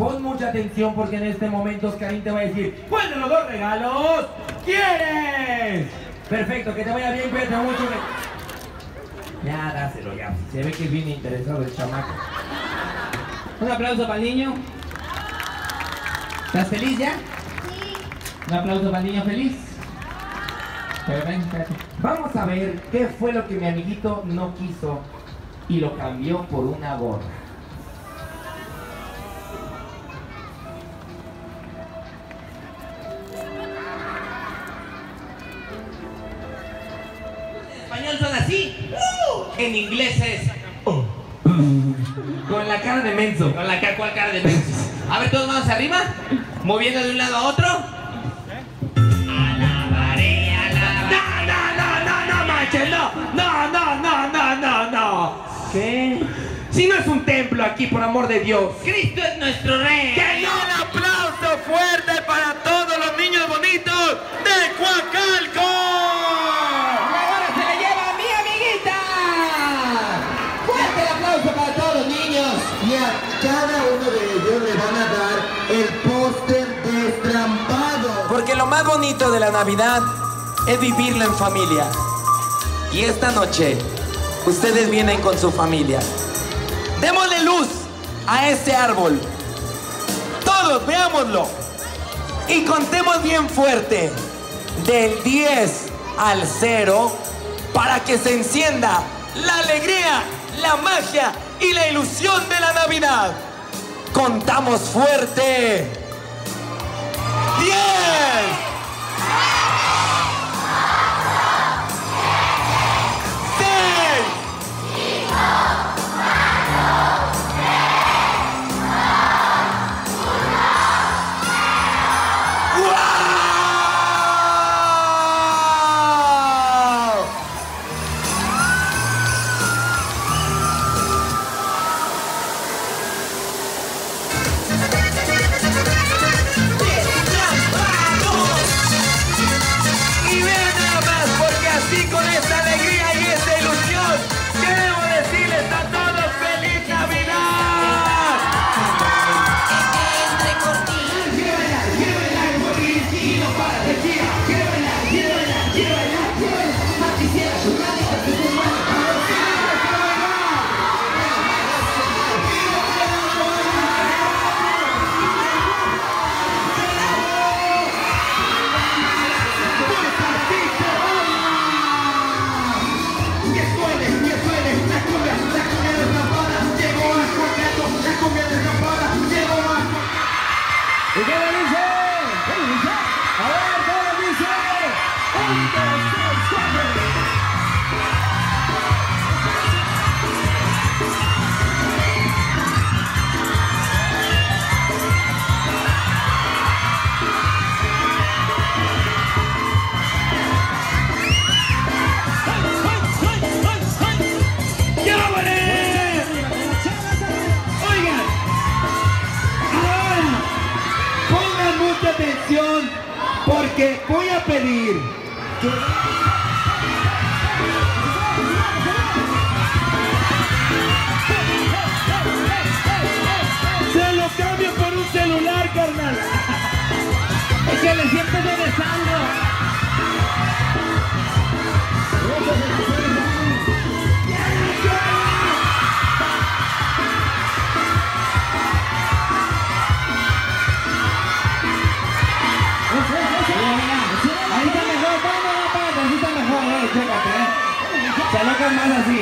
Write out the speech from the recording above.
atención porque en este momento Oscarín te va a decir, ¿cuál de los dos regalos quieres? Perfecto, que te vaya bien, cuídate mucho. que- Ya, dáselo ya. Se ve que es bien interesado el chamaco. Un aplauso para el niño. ¿Estás feliz ya? Un aplauso para el niño feliz. Pero ven, espérate. Vamos a ver qué fue lo que mi amiguito no quiso y lo cambió por una gorra. Español son así. ¡uh! En inglés es. oh. Con la cara de menso. Con la cara, ¿cuál cara de menso? A ver, todos manos arriba. Moviendo de un lado a otro. Alabaré, alabaré. No, no, no, no, no manches, no. No, no, no, no, no, no. ¿Qué? Si no es un templo aquí, por amor de Dios. Cristo es nuestro rey. ¡Que de la Navidad es vivirla en familia. Y esta noche, ustedes vienen con su familia. Démosle luz a este árbol. Todos veámoslo. Y contemos bien fuerte. Del 10 al 0 para que se encienda la alegría, la magia y la ilusión de la Navidad. Contamos fuerte. Así con Se lo cambio por un celular, carnal. Es que le siempre me desangro. Se alocan más así.